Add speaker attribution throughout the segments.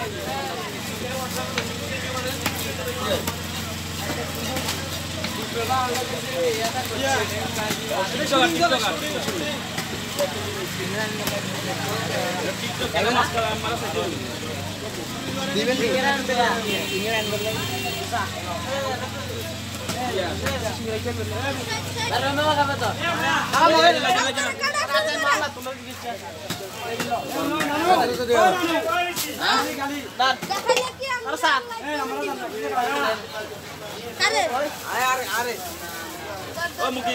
Speaker 1: Ya.
Speaker 2: Ya. Ya.
Speaker 3: Ya.
Speaker 4: মুখি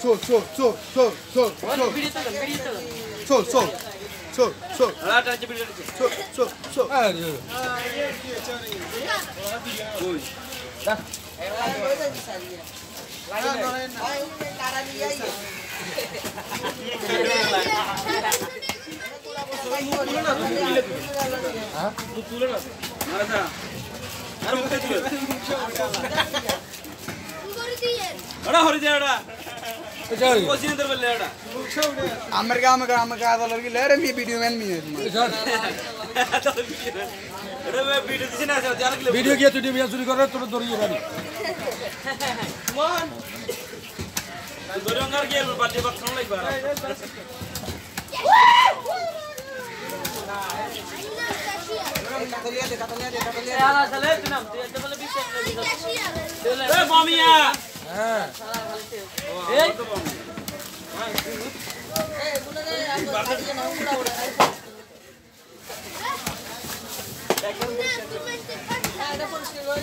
Speaker 1: sol,
Speaker 3: sol, sol, sol, sol, sol,
Speaker 1: sol, sol,
Speaker 3: sol, sol,
Speaker 4: sol,
Speaker 3: sol, sol,
Speaker 5: aduh.
Speaker 4: Dah.
Speaker 5: Hah?
Speaker 4: Mutulan apa? Mana sana? Mana mutulan? എടാ ഹൊറിജാടാ കൊച്ചിനെ തരവല്ലേടാ
Speaker 3: America America America അതല്ലർക്ക് ലേറെ മീ video മേൻ മീ
Speaker 4: ভিডিও
Speaker 5: গিয়ে চুটি বিয়া চুরি করে তোর দৌড়িয়ে রাখি
Speaker 4: দৌড়ার গিয়ে বাড়ি বাচ্চা লাগবে
Speaker 1: কাতলিয়া দে কাতলিয়া
Speaker 4: মামিয়া
Speaker 5: হ্যাঁ।
Speaker 1: এটা পরিষ্কার করে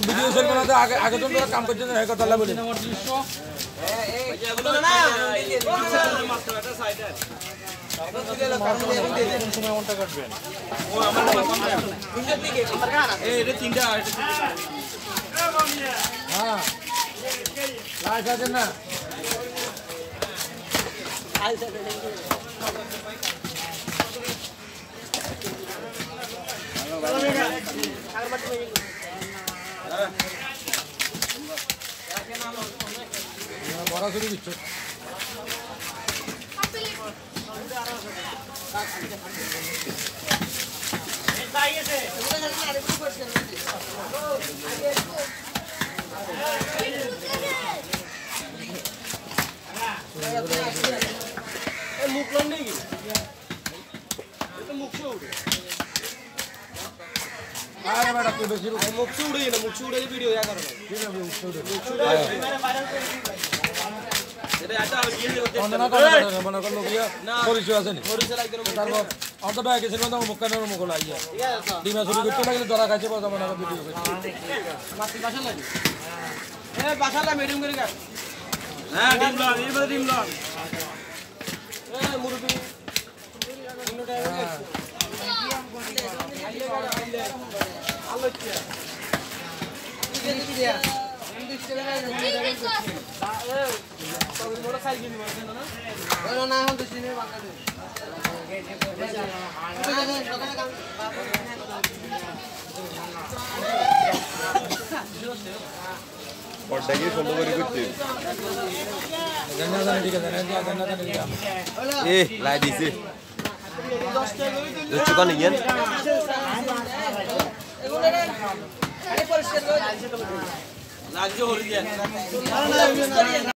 Speaker 5: ভিডিও চলবে না আগে আগে জন কাম করছে না কথা আল্লাহ বলি। না বড় করে দিচ্ছ দাঁড়িয়েছে আরে বেটা তুই বেশি রূপ
Speaker 2: মুখ চুড়ে না মুখ চুড়ে ভিডিও ইয়া করো
Speaker 5: কি না মুখ চুড়ে মুখ
Speaker 2: চুড়ে
Speaker 4: এটা এটা গিয়ে দেখতে
Speaker 5: মনে করল কি পরিচয় আছে না
Speaker 2: পরিচয় লাগে তারপর
Speaker 5: অর্ধ ব্যাগ গেছিল না মুখ কানে মুখ লাগিয়ে ঠিক
Speaker 2: আছে
Speaker 5: ডিমা চুরি করতে লাগলে ধরা খাইছে বড় মনে করো ভিডিও করছে
Speaker 2: মাটি বাসা লাগে এ বাসা লাগে মিডিয়াম করে গা
Speaker 4: হ্যাঁ ডিম লন এই বড় ডিম লন
Speaker 2: এ মুরগি অন্য টাইপের
Speaker 6: করতে
Speaker 5: জানা জানি ঠিক আছে জানা জানা জানি ঠিক আছে
Speaker 6: এ লাই দিছে
Speaker 2: দুচ্ছ কোন
Speaker 6: ইয়ান
Speaker 4: লাগছে হরি দিয়া